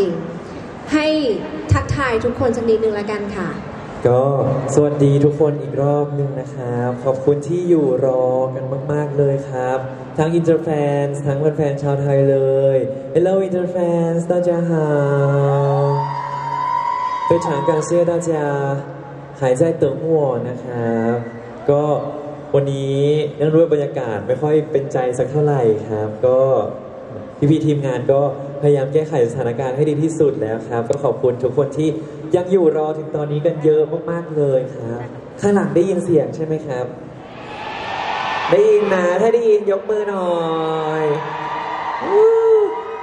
ริง ๆ ให้ทักทายทุกคนสักนิดนึงละกันค่ะ ก็สวัสดีทุกคนอีกรอบหนึงนะครับ ขอบคุณที่อยู่รอกันมาก ๆ เลยครับ ทั้งอินเตอร์แฟนทั้งแฟนๆชาวไทยเลย Hello Interfans 大家好非常感谢大家还在等我นะครับ ก็วันนี้เนื่องด้วยบรรยากาศไม่ค่อยเป็นใจสักเท่าไหร่ครับ ก็พี่ๆทีมงานก็ พยายามแก้ไขสถานการณ์ให้ดีที่สุดแล้วครับ ก็ขอบคุณทุกคนที่ยังอยู่รอถึงตอนนี้กันเยอะมากๆเลยครับ ข้างหลังได้ยินเสียงใช่ไหมครับ ได้ยินนะถ้าได้ยินยกมือหน่อย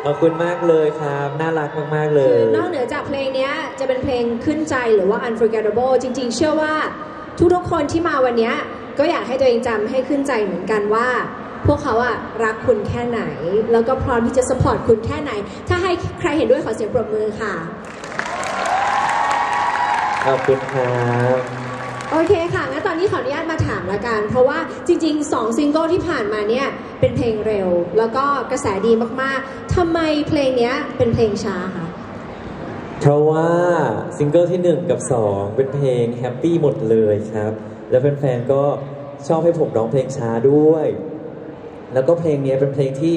ขอบคุณมากเลยครับ น่ารักมากๆเลคืยอนอกเหนือจากเพลงนี้จะเป็นเพลงขึ้นใจหรือว่า unforgettable จริง ๆ เชื่อว่าทุกๆคนที่มาวันนี้ก็อยากให้ตัวเองจำให้ขึ้นใจเหมือนกันว่า พวกเขาอะรักคุณแค่ไหน แล้วก็พร้อมที่จะ support คุณแค่ไหน ถ้าให้ใครเห็นด้วยขอเสียงปรบมือค่ะ ขอบคุณครับโอเคค่ะ งั้นตอนนี้ขออนุญาตมาถามละกัน เพราะว่าจริง ๆ 2 ซิงเกิลที่ผ่านมาเนี่ย เป็นเพลงเร็ว แล้วก็กระแสดีมากๆ ทำไมเพลงเนี้ยเป็นเพลงช้าคะ เพราะว่าซิงเกิลที่ 1 กับ 2 เป็นเพลง happy หมดเลยครับ แล้วแฟนๆก็ชอบให้ผมร้องเพลงช้าด้วย แล้วก็เพลงนี้เป็นเพลงที่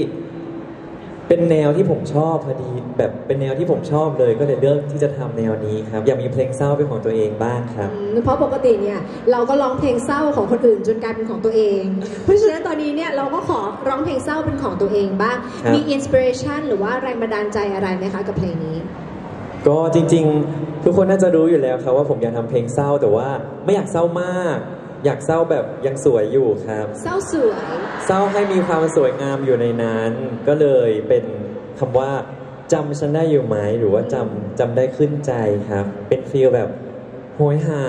เป็นแนวที่ผมชอบพอดีแบบเป็นแนวที่ผมชอบเลยก็เลยเลือกที่จะทำแนวนี้ครับ อยากมีเพลงเศร้าเป็นของตัวเองบ้างครับอืมเพราะปกติเนี่ยเราก็ร้องเพลงเศร้าของคนอื่นจนกลายเป็นของตัวเอง เพราะฉะนั้นตอนนี้เนี่ยเราก็ขอร้องเพลงเศร้าเป็นของตัวเองบ้างครับมี inspiration หรือว่าแรงบันดาลใจอะไรไหมคะกับเพลงนี้ ก็จริง ๆ ทุกคนน่าจะรู้อยู่แล้วครับว่าผมอยากทำเพลงเศร้าแต่ว่าไม่อยากเศร้ามาก อยากเศร้าแบบยังสวยอยู่ครับ เศร้าสวย เศร้าให้มีความสวยงามอยู่ในนั้น ก็เลยเป็นคำว่าจำฉันได้อยู่ไหมหรือว่าจำจำได้ขึ้นใจครับ เป็นฟีลแบบโหยหา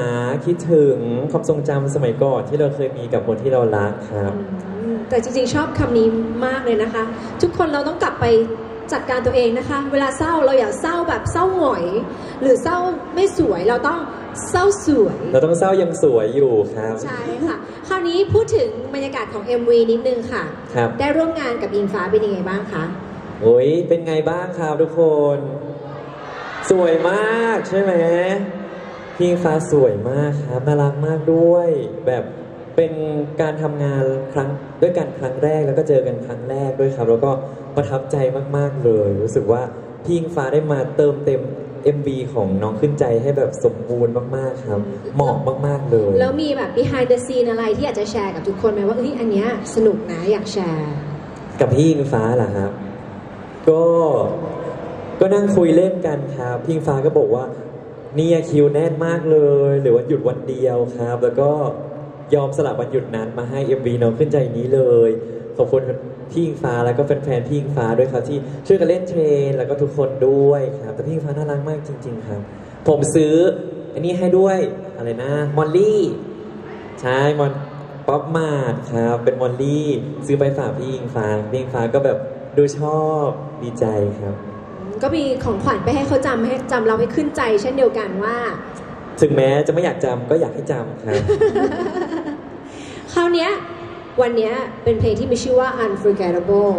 คิดถึงความทรงจำสมัยก่อนที่เราเคยมีกับคนที่เรารักครับอืมแต่จริงๆชอบคำนี้มากเลยนะคะ ทุกคนเราต้องกลับไป จัดการตัวเองนะคะ เวลาเศร้าเราอย่าเศร้าแบบเศร้าหงอย หรือเศร้าไม่สวยเราต้องเศร้าสวย เราต้องเศร้ายังสวยอยู่ครับ ใช่ค่ะ คราวนี้พูดถึงบรรยากาศของ MV นิดนึงค่ะ ครับ ได้ร่วมงานกับอิงฟ้าเป็นยังไงบ้างคะ โอ้ยเป็นไงบ้างครับทุกคน สวยมากใช่ไหมพี่ฟ้าสวยมากครับน่ารักมากด้วยแบบ เป็นการทำงานครั้งด้วยกันครั้งแรกแล้วก็เจอกันครั้งแรกด้วยครับ แล้วก็ประทับใจมาก ๆ เลย รู้สึกว่าพี่อิงฟ้าได้มาเติมเต็ม MV ของน้องขึ้นใจให้แบบสมบูรณ์มาก ๆ ครับ เหมาะมาก ๆ เลย แล้วมีแบบ behind the scene อะไรที่อยากจะแชร์กับทุกคนไหมว่าเฮ้ยอันเนี้ยสนุกนะอยากแชร์ กับพี่อิงฟ้าเหรอครับ ก็ก็นั่งคุยเล่นกันครับพี่อิงฟ้าก็บอกว่าเนี่ยคิวแน่นมากเลย หรือวันหยุดวันเดียวครับ แล้วก็ ยอมสลับวันหยุดนั้นมาให้ MV น้องขึ้นใจนี้เลยขอบคุณพี่อิงฟ้าแล้วก็แฟนๆพี่อิงฟ้าด้วยครับที่ช่วยกันเล่นเทรนด์แล้วก็ทุกคนด้วยครับแต่พี่อิงฟ้าน่ารักมากจริง ๆ ครับ ผมซื้ออันนี้ให้ด้วยอะไรนะมอลลี่ใช่มอนป๊อปมาร์ทครับเป็นมอลลี่ซื้อไปฝากพี่อิงฟ้าพี่อิงฟ้าก็แบบดูชอบดีใจครับ ก็มีของขวัญไปให้เขาจำให้จำเราให้ขึ้นใจ เช่นเดียวกันว่า ถึงแม้จะไม่อยากจำก็อยากให้จำครับคราว เนี้ยวันนี้เป็นเพลงที่มีชื่อว่า unforgettable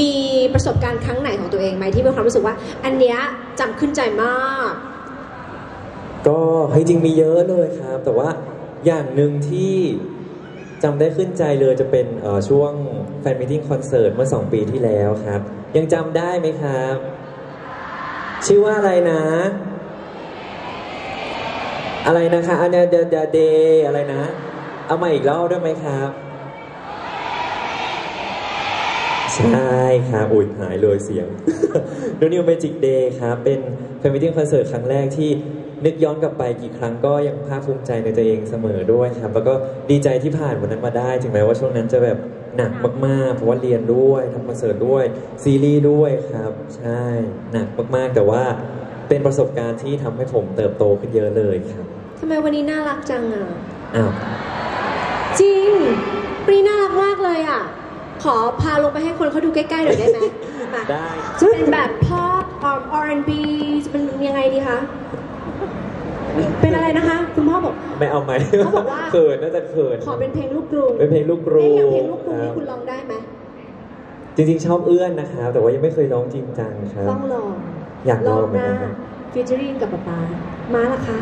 มีประสบการณ์ครั้งไหนของตัวเองไหมที่มีความรู้สึกว่า อันเนี้ยจำขึ้นใจมาก ก็จริงๆมีเยอะเลยครับ แต่ว่าอย่างหนึ่งที่จำได้ขึ้นใจเลยจะเป็นช่วง fan meeting คอนเสิร์ตเมื่อ 2 ปีที่แล้วครับ ยังจำได้ไหมครับ ชื่อว่าอะไรนะ อะไรนะคะอันเดเดเดเดอะไรนะ เอามาอีกรอบได้ไหมครับ ใช่ครับอุ้ยหายเลยเสียง นุนิว Magic Day ครับเป็น fan meeting คอนเสิร์ตครั้งแรกที่นึกย้อนกลับไปกี่ครั้งก็ยังภาคภูมิใจในตัวเองเสมอด้วยครับ แล้วก็ดีใจที่ผ่านวันนั้นมาได้ ถึงแม้ว่าช่วงนั้นจะแบบหนักมากๆ เพราะว่าเรียนด้วยทำคอนเสิร์ตด้วย ซีรีส์ด้วยครับ ใช่หนักมากๆ แต่ว่าเป็นประสบการณ์ที่ทำให้ผมเติบโตขึ้นเยอะเลยครับทำไมวันนี้น่ารักจังอะอ้าว จริงวันนี้น่ารักมากเลยอะ ขอพาลงไปให้คนเขาดูใกล้ๆหน่อยได้ไหมมาได้จะเป็นแบบ pop um, R&B จะเป็นยังไงดีคะ เป็นอะไรนะคะ คุณพ่อบอก ไม่เอาไหมเขาบอกว่า เขินน่าจะเขินขอเป็นเพลงลูกกรุงเป็นเพลงลูกกรุงเอ๊ะอย่างเพลงลูกกรุงครันี่บคุณร้องได้ไหมจริงๆ ชอบเอื้อนนะครับแต่ว่ายังไม่เคยร้องจริงจังครับ ต้องลองอยากลองรอบหน้าเหมือนกันครับฟิชเจอริงกับป๊าป๊ามาละคะ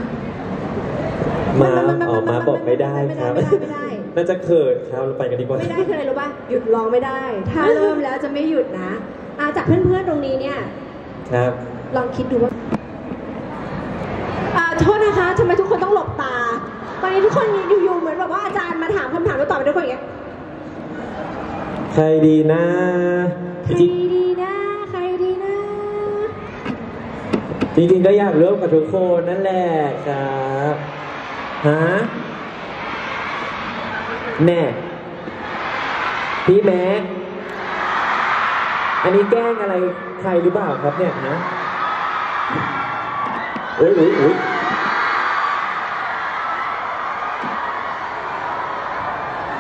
มามันมันมันออกมามันบอกไม่ได้ไม่คได้รับ ไม่ได้ไม่ได้ น่าจะเขินครับเราไปกันดีกว่า ไม่ได้คืออะไรรู้ป่ะหยุดร้องไม่ได้ ถ้าเริ่มแล้วจะไม่หยุดนะอาจากเพื่อนๆตรงนี้เนี่ยครับ ลองคิดดูว่าอ่าโทษนะคะทำไมทุกคนต้องหลบตา ตอนนี้ทุกคนอยู่ๆเหมือนแบบว่าอาจารย์มาถามคำถามแล้วตอบไปทุกคนอย่างเงี้ยใครดีนะใครจริงดีนะใครดีนะจริงๆก็อยากร่วมกับทุกคนนั่นแหละครับฮะ แน่พี่แม็กอันนี้แกล้งอะไรใครหรือเปล่าครับเนี่ยนะอุ้ยอุ้ยอุ้ย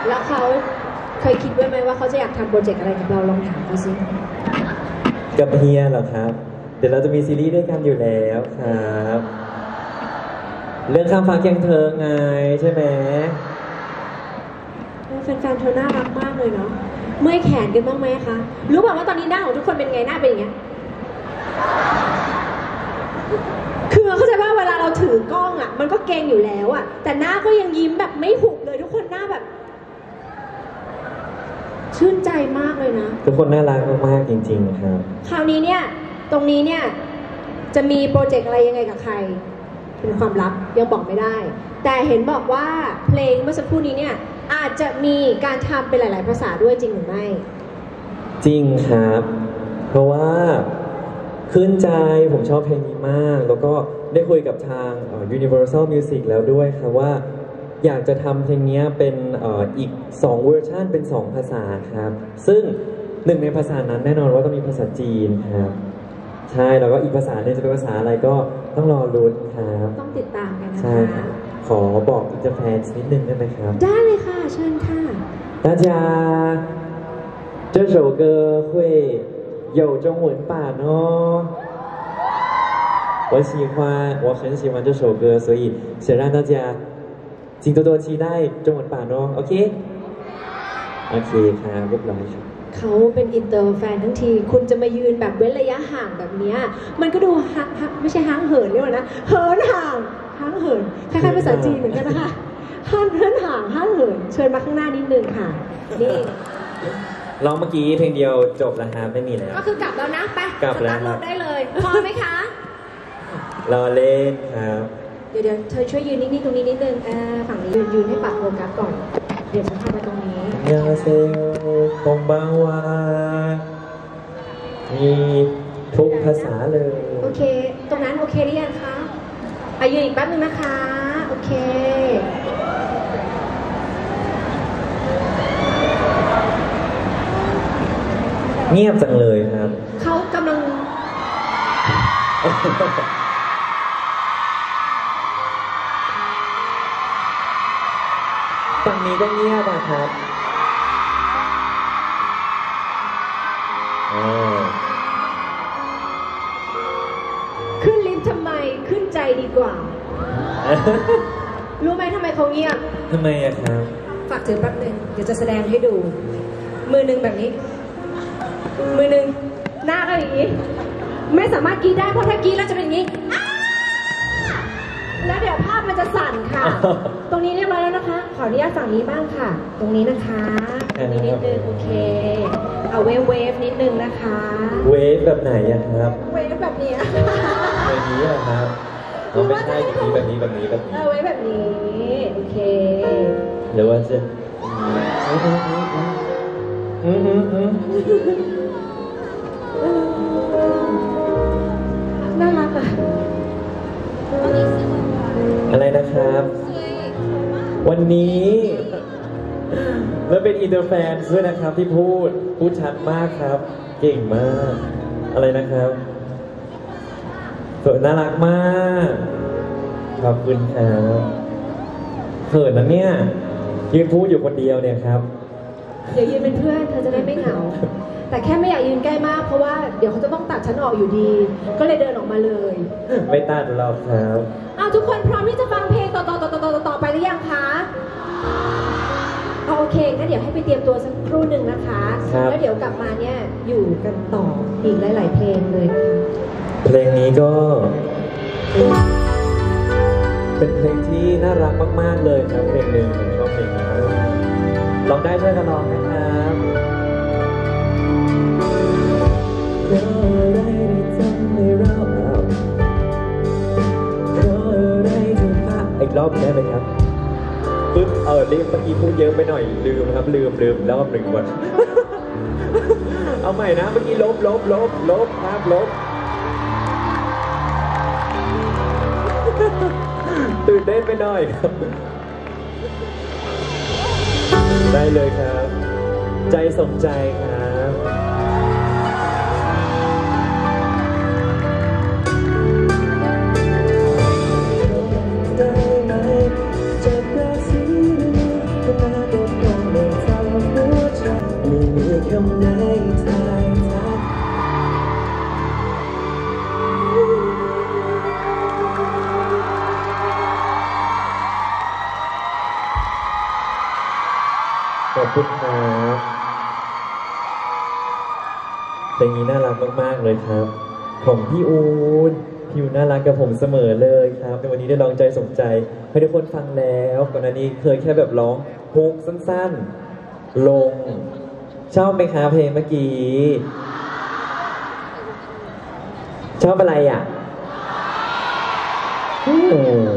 แล้วเขาเคยคิดไว้ไหมว่าเขาจะอยากทำโปรเจกต์อะไรกับเราลองถามเขาสิกับเฮียเหรอครับ เดี๋ยวเราจะมีซีรีส์ด้วยกันอยู่แล้วครับ เรื่องข้ามฟ้าเคียงเธอไงใช่ไหม แฟนๆเธอน่ารักมากเลยเนาะเมื่อยแขนกันบ้างไหมคะรู้เปล่าว่าตอนนี้หน้าของทุกคนเป็นไงหน้าเป็นอย่างเงี้ยคือเข้าใจว่าเวลาเราถือกล้องอะ มันก็เกรงอยู่แล้วอะ แต่หน้าก็ยังยิ้มแบบไม่หุบเลยทุกคนหน้าแบบ ชื่นใจมากเลยนะ ทุกคนน่ารักมากๆจริง ๆ ครับ คราวนี้เนี่ย ตรงนี้เนี่ย จะมีโปรเจกต์อะไรยังไงกับใคร เป็นความลับยังบอกไม่ได้ แต่เห็นบอกว่าเพลงเมื่อสักครู่นี้เนี่ย อาจจะมีการทำเป็นหลาย ๆ ภาษาด้วยจริงหรือไม่ จริงครับ เพราะว่าขึ้นใจผมชอบเพลงนี้มาก แล้วก็ได้คุยกับทางเอ่อ Universal Music แล้วด้วยครับว่า อยากจะทำเพลงนี้เป็นเอ่ออีก 2 เวอร์ชันเป็น 2 ภาษาครับ ซึ่งหนึ่งในภาษานั้นแน่นอนว่าต้องมีภาษาจีนครับ ใช่แล้วก็อีกภาษาหนึ่งจะเป็นภาษาอะไรก็ต้องรอลุ้นครับ ต้องติดตามกันนะใช่คคะรับขอบอก inter fan นิดนึงได้ไหมครับ ได้เลยค่ะ เชิญค่ะ 大家，这首歌会有中文版哦。我喜欢，我很喜欢这首歌，所以想让大家请多多期待中文版哦。OK？โอเคครับเรียบร้อยครับ เขาเป็นอินเตอร์แฟนทั้งที คุณจะมายืนแบบเว้นระยะห่างแบบเนี้ยมันก็ดูฮะฮะไม่ใช่ห้างเหินเรียกว่านะ เหินห่างห้างเหิน คล้ายๆภาษาจีนเหมือนกันนะคะ ห้างเหินห่างห้างเหินเชิญมาข้างหน้านิดนึงค่ะ นี่ร้องเมื่อกี้เพลงเดียวจบแล้วครับไม่มีแล้ว ก็คือกลับแล้วนะไปกลับแล้วสตาร์ทรถได้เลยพอไหมคะรอเล่นครับ เดี๋ยวเดี๋ยวเธอช่วยยืนนิ่งๆตรงนี้นิดนึงอ่าฝั่งนี้ยืนยืนให้ปากโฟกัสก่อน เดี๋ยวฉันพาไปตรงนี้ยาเซลคงบางวามีทุกภาษาเลย โอเค ตรงนั้นโอเคหรือยังคะอายืนอีกแป๊บนึงนะคะ โอเค เงียบจังเลยครับ เขากำลัง ฝั่งนี้ก็เงียบอะครับ รู้ไหมทำไมเขาเงียบ ทำไมอะครับ ฝากถือแป๊บหนึ่งเดี๋ยวจะแสดงให้ดู มือหนึ่งแบบนี้ มือหนึ่งหน้าก็อย่างนี้ ไม่สามารถกรีดได้เพราะถ้ากรีดแล้วจะเป็นอย่างนี้อ้าแล้วเดี๋ยวภาพมันจะสั่นค่ะ ตรงนี้เรียบร้อยแล้วนะคะ ขออนุญาตฝั่งนี้บ้างค่ะ ตรงนี้นะคะตรงนี้นิดนึงโอเค เอา wave wave นิดนึงนะคะ wave แบบไหนอะครับ เวฟแบบเนี้ยแบบนี้อะครับ เราไม่ใช่แบบนี้แบบนี้แบบนี้แบบนี้เอาไว้แบบนี้ โอเคหรือว่าจะอืมอืมอืมอืมอืมอืมน่ารักอะอะไรนะครับ วันนี้แล้วเป็น inter fan ด้วยนะครับที่พูด พูดชัดมากครับ เก่งมาก อะไรนะครับ เขินน่ารักมาก ขอบคุณครับเขินนะเนี่ย ยืนพูดอยู่คนเดียวเนี่ยครับ เดี๋ยวยืนเป็นเพื่อนเธอจะได้ไม่เหงา แต่แค่ไม่อยากยืนใกล้มากเพราะว่าเดี๋ยวเขาจะต้องตัดฉันออกอยู่ดี ก็เลยเดินออกมาเลยไม่ตัดหรอกครับอ้าวทุกคนพร้อมที่จะฟังเพลงต่อต่อต่อต่อต่อต่อไปหรือยังคะเอาโอเคงั้นเดี๋ยวให้ไปเตรียมตัวสักครู่หนึ่งนะคะ ครับ แล้วเดี๋ยวกลับมาเนี่ยอยู่กันต่ออีกหลาย ๆ เพลงเลยนะคะ เพลงนี้ก็ เป็นเพลงที่น่ารักมาก ๆ เลยครับเพลงหนึ่งผมชอบเพลงนี้มากร้องได้ช่วยกันร้องนะครับเพราะอะไรที่ทำให้เราเอาเพราะอะไรที่พาอีกรอบได้ไหมครับปึ๊บเออรีบเมื่อกี้พูดเยอะไปหน่อยลืมครับลืมลืมแล้วก็หนึ่งวันเอาใหม่นะเมื่อกี้ลบลบลบลบครับลบ ตื่นเต้นไปหน่อยครับ ได้เลยครับ ใจสมใจครับ ครับเพลงนี้น่ารักมากๆเลยครับ ของพี่อูนพี่อูนน่ารักกับผมเสมอเลยครับในวันนี้ได้ลองใจสมใจให้ทุกคนฟังแล้วก่อนหน้านี้เคยแค่แบบร้องฮุกสั้นๆ ลงชอบไหมครับเพลงเมื่อกี้ ชอบอะไรอะ อืม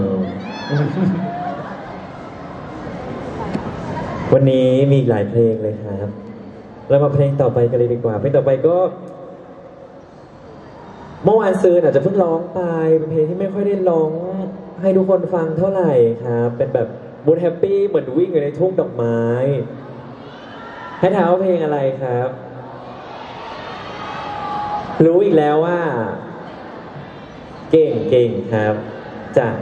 วันนี้มีอีกหลายเพลงเลยครับ เรามาเพลงต่อไปกันเลยดีกว่า เพลงต่อไปก็ เมื่อวานซืนออาจจะเพิ่งร้องไปเป็นเพลงที่ไม่ค่อยได้ร้อง ให้ทุกคนฟังเท่าไหร่ครับ เป็นแบบบูดแฮปปี้เหมือนวิ่งอยู่ในทุ่งดอกไม้ ให้ถามว่าเพลงอะไรครับ รู้อีกแล้วว่า เก่งเก่งครับจาก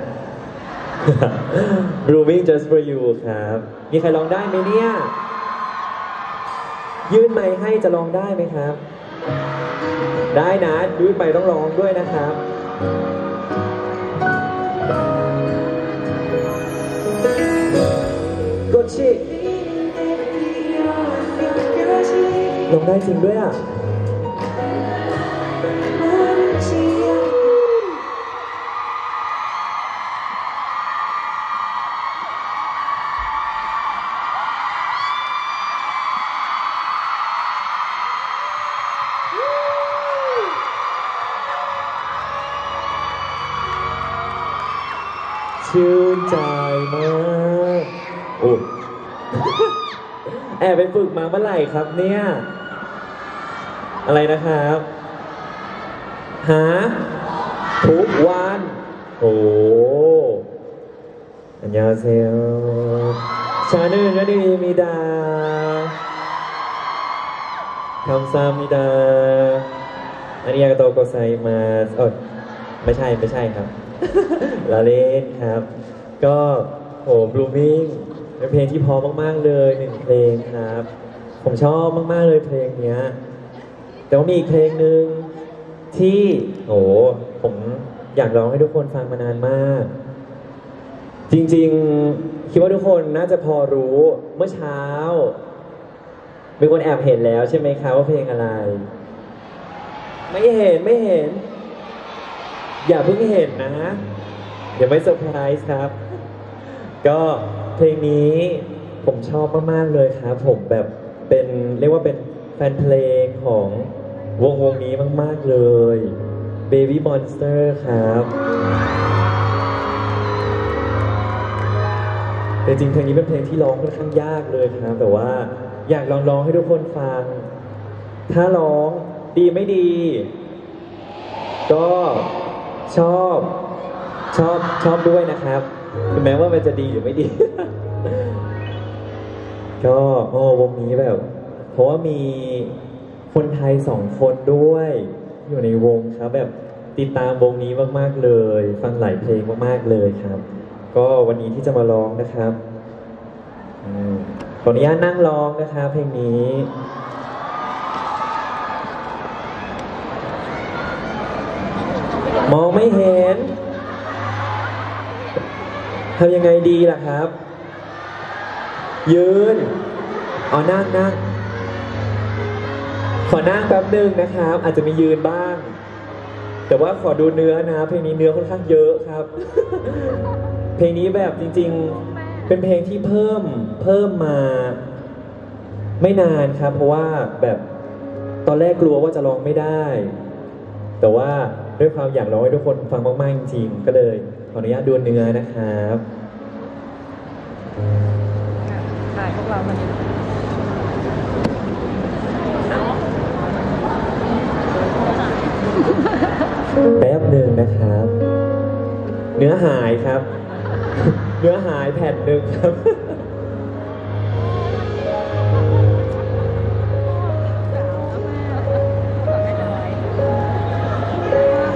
Rooming just for you ครับ มีใครร้องได้ไหมเนี่ย ยื่นไมค์ให้จะร้องได้ไหมครับ ได้นะยื่นไปต้องร้องด้วยนะครับกดชิร้องได้จริงด้วยอะ มาเมื่อไหร่ครับเนี่ย อะไรนะครับหาทุกวันโอ้อันยาเซลชาเนอร์ดีมีดาคำซามิดา อันนี้ยากโตโกไซมาเออไม่ใช่ไม่ใช่ครับลาเล่นครับ ก็โห blooming เป็นเพลงที่เพอมากๆเลยหนึ่งเพลงครับ ผมชอบมากๆเลยเพลงเนี้ยแต่ว่ามีอีกเพลงหนึ่งที่โหผมอยากร้องให้ทุกคนฟังมานานมาก จริงๆ คิดว่าทุกคนน่าจะพอรู้เมื่อเช้ามีคนแอบเห็นแล้วใช่ไหมครับว่าเพลงอะไร ไม่เห็นไม่เห็น อย่าเพิ่งเห็นนะ เดี๋ยวไม่เซอร์ไพรส์ครับ ก็ เพลงนี้ผมชอบมากๆเลยครับผมแบบเป็นเรียกว่าเป็นแฟนเพลงของวงวงนี้มากๆเลย Baby Monster ครับแต่จริงๆเพลงนี้เป็นเพลงที่ร้องค่อนข้างยากเลยครับแต่ว่าอยากลองร้องให้ทุกคนฟัง ถ้าร้องดีไม่ดี ก็ชอบชอบชอบด้วยนะครับ ถึงแม้ว่ามันจะดีหรือไม่ดี ก็โอ้วงนี้แบบ เพราะว่ามีคนไทยสองคนด้วย อยู่ในวงครับ แบบติดตามวงนี้มาก ๆเลย ฟังหลายเพลงมากๆเลยครับ ก็วันนี้ที่จะมาร้องนะครับอืมขออนุญาตนั่งร้องนะครับเพลงนี้มองไม่เห็นำยังไงดีล่ะครับ ยืนเอ๋อนั่งนั่งขอนั่งแป๊บหนึ่งนะครับ อาจจะมียืนบ้าง แต่ว่าขอดูเนื้อนะเพลงนี้เนื้อค่อนข้างเยอะครับ เพลงนี้แบบจริง ๆ เป็นเพลงที่เพิ่มเพิ่มมา ไม่นานครับ เพราะว่าแบบตอนแรกกลัวว่าจะร้องไม่ได้ แต่ว่าด้วยความอยากร้องให้ทุกคนฟังมากๆจริงๆก็เลย ขออนุญาตดูเนื้อนะครับถ่ายพวกเราวันนี้แป๊บหนึ่งนะครับ เนื้อหายครับ เนื้อหายแผ่นหนึ่งครับ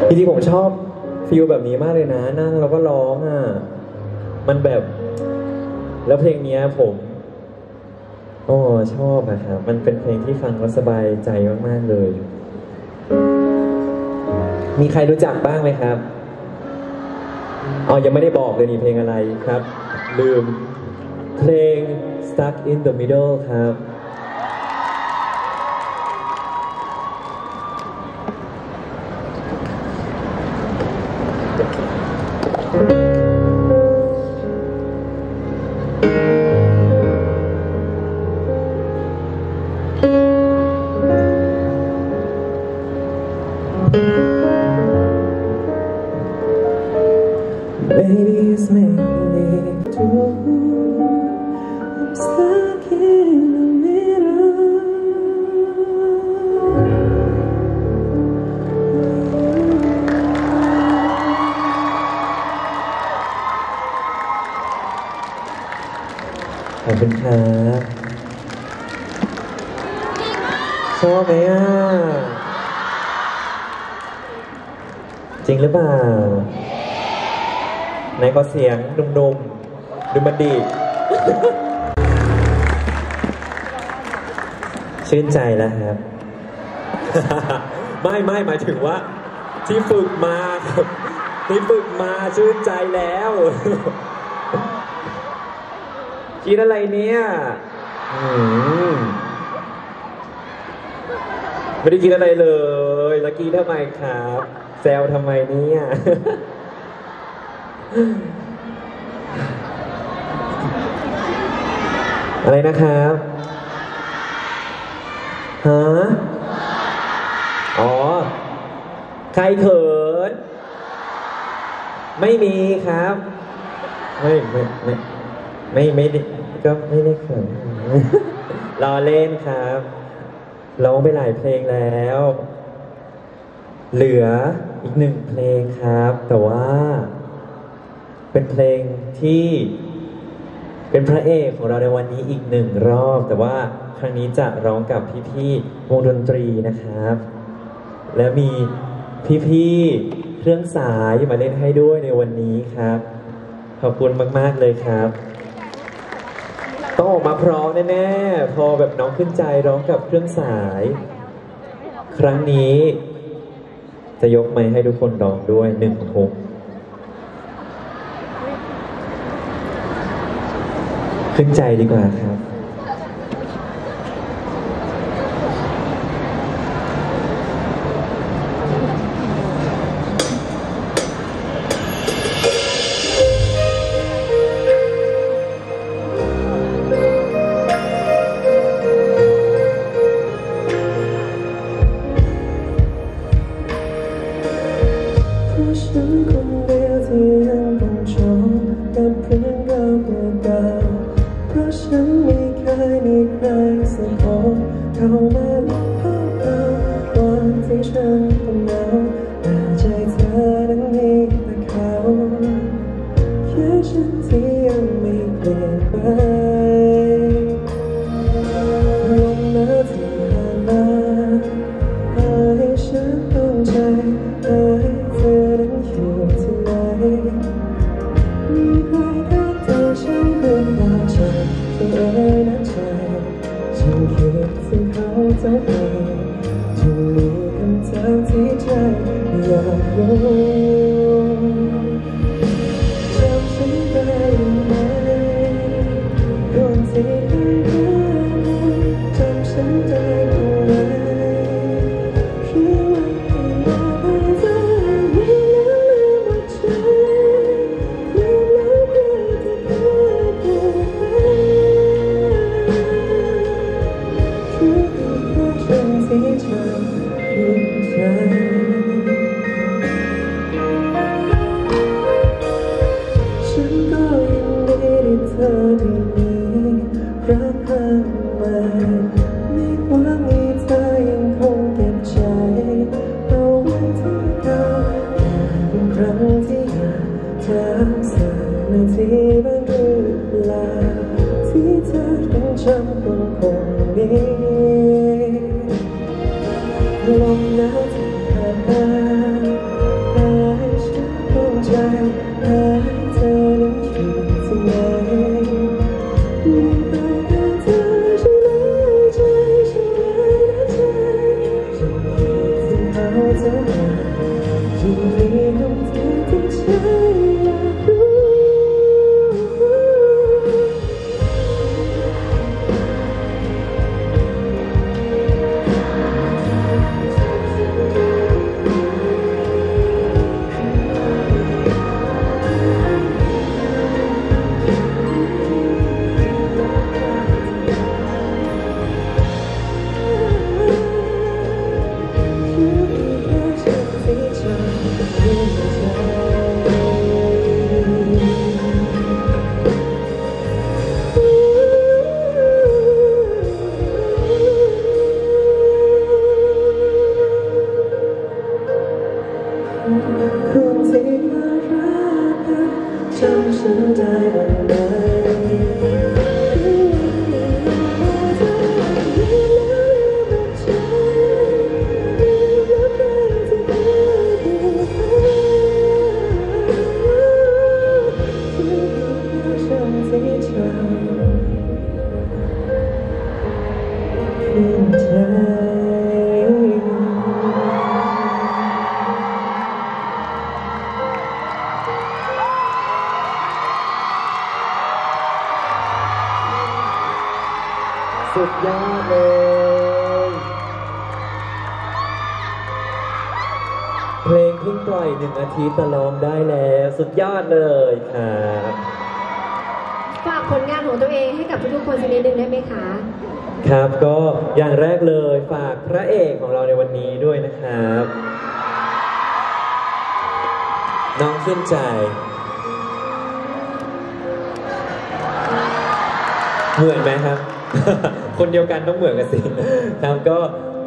จริงๆผมชอบ feel แบบนี้มากเลยนะ นั่งแล้วก็ร้องอะ มันแบบ แล้วเพลงเนี้ยผมโอ้ชอบอะครับ มันเป็นเพลงที่ฟังแล้วสบายใจมาก ๆ เลย มีใครรู้จักบ้างไหมครับอ๋อยังไม่ได้บอกเลยนี่เพลงอะไรครับ ลืม เพลง Stuck in the Middle ครับ Maybe it's mainly true. I'm stuck in the middle. ขอบคุณครับชอบไหมอะ จริงหรือเปล่า ไหนก็เสียงหนุ่มๆดูมันดี ชื่นใจแล้วครับ ไม่ไม่หมายถึงว่า ที่ฝึกมาครับที่ฝึกมาชื่นใจแล้วคิดอะไรเนี่ยไม่ได้คิดอะไรเลยแล้วกี้ทำไมครับ แซวทำไมเนี่ย อะไรนะครับฮะอ๋อ ใครเขิน ไม่มีครับ ไม่ไม่ไม่ไม่ไม่ได้ก็ไม่ได้เขินรอเล่นครับร้องไปหลายเพลงแล้ว เหลืออีกหนึ่งเพลงครับ แต่ว่า เป็นเพลงที่เป็นพระเอกของเราในวันนี้อีกหนึ่งรอบ แต่ว่าครั้งนี้จะร้องกับพี่ๆวงดนตรีนะครับ และมีพี่ๆเครื่องสายมาเล่นให้ด้วยในวันนี้ครับ ขอบคุณมากๆเลยครับต้องออกมาพร้อมแน่ๆ พอแบบน้องขึ้นใจร้องกับเครื่องสาย ครั้งนี้ จะยกไม้ให้ทุกคนร้องด้วยหนึ่งหก ขึ้นใจดีกว่าครับ ยนะใจฉัน sempre ล่อยหนึ่งอาทิตย์แต่ร้องได้แล้ว สุดยอดเลยครับฝากผลงานของตัวเองให้กับทุกๆคนสักนิดนึงได้ไหมคะ ครับก็อย่างแรกเลยฝากพระเอกของเราในวันนี้ด้วยนะครับ น้องขึ้นใจ เหมือนไหมครับ คนเดียวกันต้องเหมือนกันสิครับก็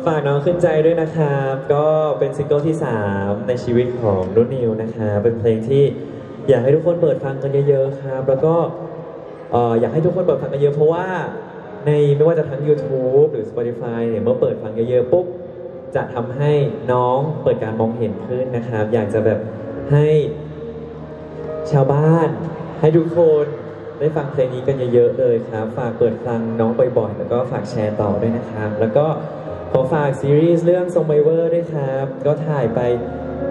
ฝากน้องขึ้นใจด้วยนะครับ ก็เป็นซิงเกิลที่ 3 ในชีวิตของรุ่นนิวนะครับเป็นเพลงที่อยากให้ทุกคนเปิดฟังกันเยอะๆครับ แล้วก็เอ่ออยากให้ทุกคนเปิดฟังกันเยอะเพราะว่าในไม่ว่าจะทั้ง YouTube หรือ Spotify เนี่ยเมื่อเปิดฟังเยอะๆปุ๊บจะทำให้น้องเปิดการมองเห็นขึ้นนะครับ อยากจะแบบให้ชาวบ้าน ให้ทุกคนได้ฟังเพลงนี้กันเยอะๆเลยครับ ฝากเปิดฟังน้องบ่อยๆ แล้วก็ฝากแชร์ต่อด้วยนะครับ แล้วก็ ขอฝากซีรีส์เรื่องทรงไบเวอร์ด้วยครับ ก็ถ่ายไป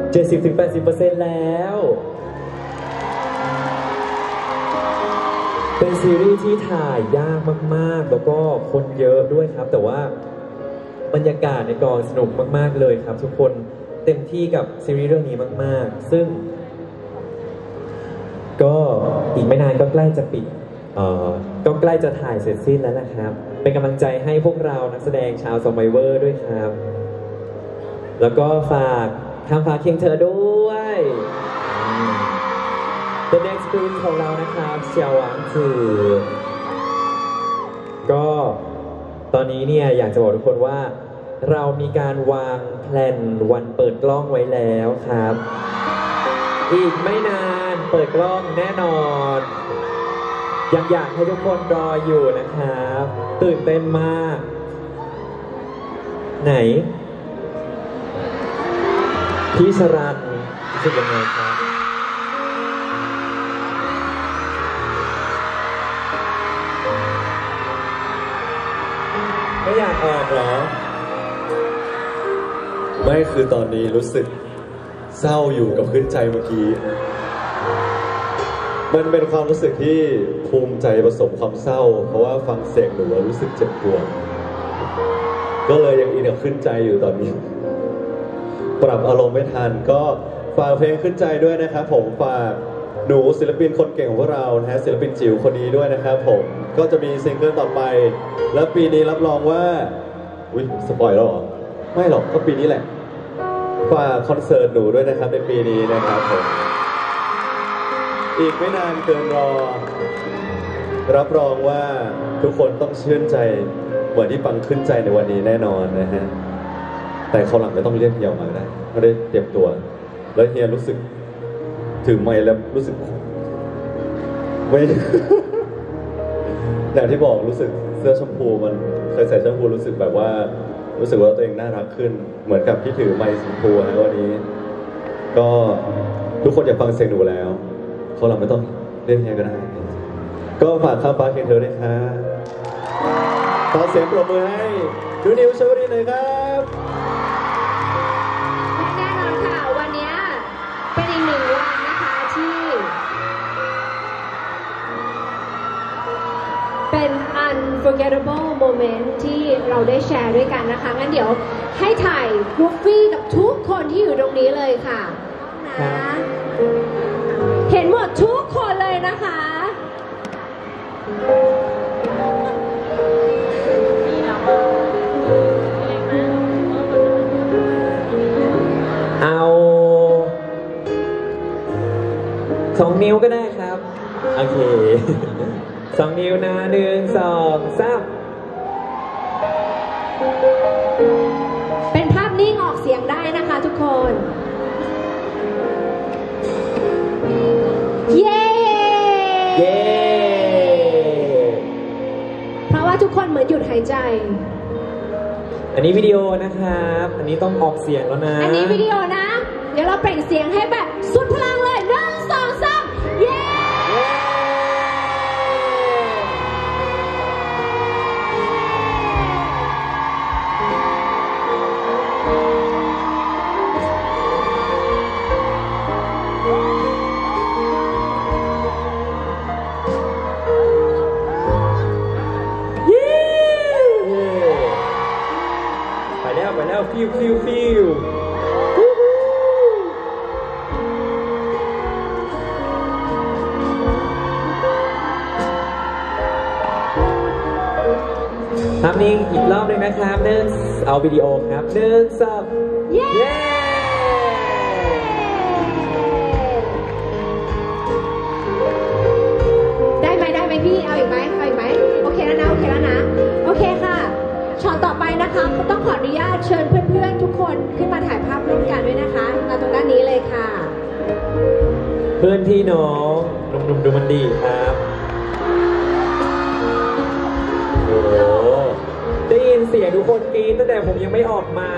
70-80%แล้ว เป็นซีรีส์ที่ถ่ายยากมากๆ แล้วก็คนเยอะด้วยครับ แต่ว่าบรรยากาศในกองสนุกมากๆเลยครับ ทุกคนเต็มที่กับซีรีส์เรื่องนี้มาก ๆ ซึ่ง ก็อีกไม่นานก็ใกล้จะปิด เอ่อ ก็ใกล้จะถ่ายเสร็จสิ้นแล้วนะครับ เป็นกำลังใจให้พวกเรานักแสดงชาวซอมไบเวอร์ด้วยครับ แล้วก็ฝากทางฝากเคียงเธอด้วย The Next Queen ของเรานะครับเสี่ยวหวางจือก็ตอนนี้เนี่ยอยากจะบอกทุกคนว่า เรามีการวางแผนวันเปิดกล้องไว้แล้วครับ อีกไม่นานเปิดกล้องแน่นอน ยังอยากให้ทุกคนรออยู่นะครับ ตื่นเต้นมาก ไหน พี่ชรันรู้สึกยังไงครับไม่อยากออกเหรอ ไม่คือตอนนี้รู้สึกเศร้าอยู่กับขึ้นใจเมื่อกี้ มันเป็นความรู้สึกที่ภูมิใจผสมความเศร้า เพราะว่าฟังเสียงหนูแล้วรู้สึกเจ็บปวดก็เลยยังอินกับขึ้นใจอยู่ตอนนี้ ปรับอารมณ์ไม่ทันก็ฝากเพลงขึ้นใจด้วยนะครับผมฝากหนูศิลปินคนเก่งของพวกเรานะฮะศิลปินจิ๋วคนนี้ด้วยนะครับผมก็จะมีซิงเกิลต่อไป แล้วปีนี้รับรองว่าอุ้ยสปอยแล้วเหรอไม่หรอกก็ปีนี้แหละฝากคอนเสิร์ตหนูด้วยนะครับในปีนี้นะครับผม อีกไม่นานเกินรอ รับรองว่าทุกคนต้องชื่นใจเหมือนที่ฟังขึ้นใจในวันนี้แน่นอนนะฮะ แต่เขาหลังไม่ต้องเรียกเฮียมาได้ไม่ได้เตรียมตัว แล้วเฮียรู้สึกถือไมค์แล้วรู้สึกไม่อย่างที่บอกรู้สึกเสื้อชมพูมันเคยใส่ชมพูรู้สึกแบบว่า รู้สึกว่าตัวเองน่ารักขึ้น เหมือนกับที่ถือไมค์สีชมพูนะวันนี้ ก็ทุกคนอยากฟังเสียงหนูแล้ว คนเราไม่ต้องเล่นไงก็ได้ ก็ฝากข้าวฟ้าเคนเธอด้ยครับขอเสียงปรบมือให้ดูนิวชวรีหน่อยครับแน่นอนค่ะ วันเนี้เป็นอีกหนึ่งวันนะคะที่ เป็น unforgettable moment ที่เราได้แชร์ด้วยกันนะคะ งั้นเดี๋ยวให้ถ่ายรูฟฟี่กับทุกคนที่อยู่ตรงนี้เลยค่ะนะ เห็นหมดทุกคนเลยนะคะ เอาสองนิ้วก็ได้ครับ โอเคสองนิ้วนะหนึ่งสองสาม หมือนหยุดหายใจ อันนี้วิดีโอนะครับ อันนี้ต้องออกเสียงแล้วนะ อันนี้วิดีโอนะ เดี๋ยวเราเปล่งเสียงให้แบบสุดพลัง นิ่งอีกรอบหนึ่งนะครับหนึ่งเอาวิดีโอครับหนึ่งสองเย้เย้ได้ไหมได้ไหมพี่เอาอีกไหมเอาอีกไหมโอเคแล้วนะโอเคแล้วนะ โอเคค่ะช็อตต่อไปนะคะต้องขออนุญาตเชิญเพื่อนๆทุกคนขึ้นมาถ่ายภาพร่วมกันด้วยนะคะมาตรงด้านนี้เลยค่ะ เพื่อนพี่น้องหนุ่มๆดูมันดีครับ นตีนกรี๊ดตั้งแต่ผมยังไม่ออกมา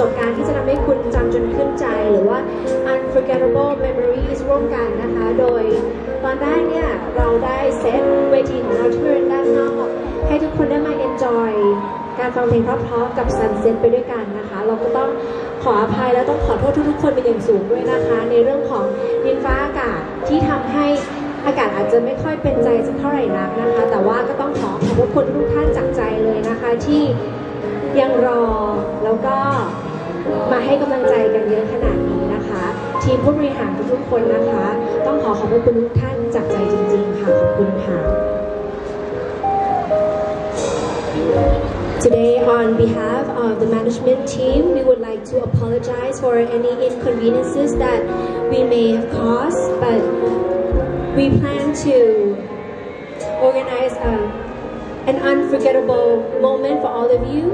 สบการณ์ที่จะทำให้คุณจำจนขึ้นใจหรือว่า unforgettable memories ร่วมกันนะคะ โดยตอนแรกเนี่ยเราได้เซตเวทีของเราที่บริเวณด้านนอก ให้ทุกคนได้มา enjoy การฟังเพลงเพราะๆกับ Sunset ไปด้วยกันนะคะ เราก็ต้องขออภัยและต้องขอโทษทุกๆคนเป็นอย่างสูงด้วยนะคะ ในเรื่องของดินฟ้าอากาศที่ทำให้อากาศอาจจะไม่ค่อยเป็นใจสักเท่าไหร่นักนะคะ แต่ว่าก็ต้องขอขอบคุณทุกท่านจากใจเลยนะคะที่ยังรอแล้วก็ มาให้กำลังใจกันเยอะขนาดนี้นะคะ ทีมผู้บริหารทุกๆคนนะคะ ต้องขอขอบคุณทุกท่านจากใจจริง ๆ ค่ะ ขอบคุณค่ะ Today, on behalf of the management team, we would like to apologize for any inconveniences that we may have caused, but we plan to organize a, an unforgettable moment for all of you,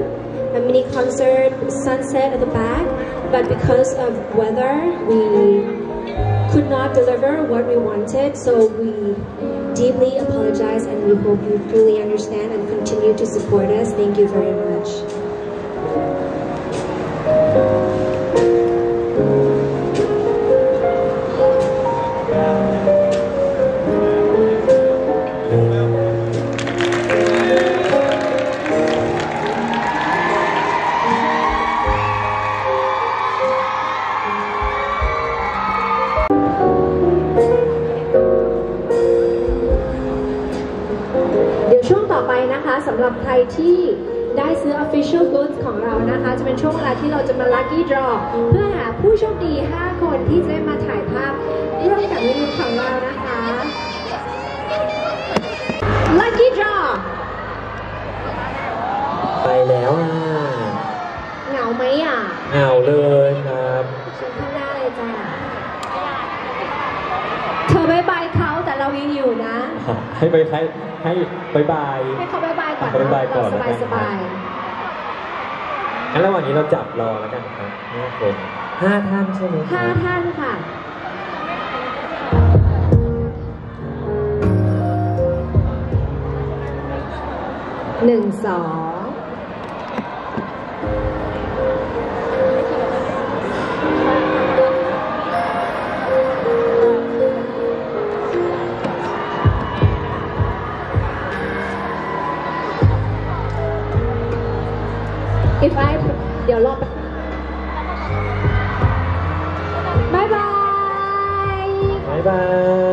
a mini concert, sunset at the back, but because of weather, we could not deliver what we wanted, so we deeply apologize and we hope you fully understand and continue to support us. Thank you very much. ที่เราจะมา lucky draw เพื่อหาผู้โชคดี 5 คนที่จะได้มาถ่ายภาพร่วมกับนุนิวของเรานะคะ lucky draw ไปแล้วอะเหงาไหมอะเหงาเลยครับเชิญข้างหน้าเลยจ้าเธอบายบายเขาแต่เรายังอยู่นะ ให้ไปให้ให้บายบายให้เขาบายบายก่อนให้เขาบ๊ายบายก่อนสบายแล้วกันสบาย แล้ววันนี้เราจับรอแล้วกันครับห้าคนห้าท่านใช่ไหมห้าท่านค่ะ หนึ่งสอง If I 拜拜。拜拜。